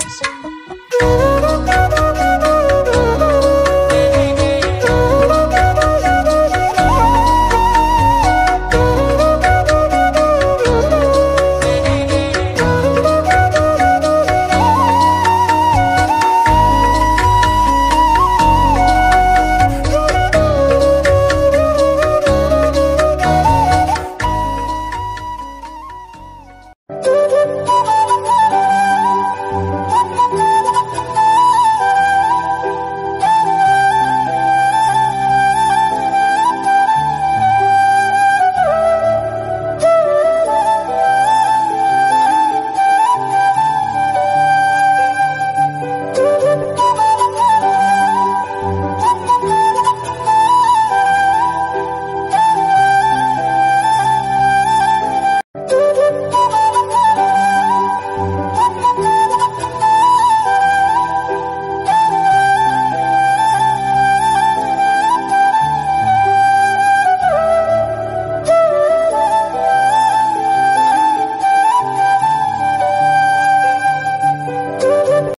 Station.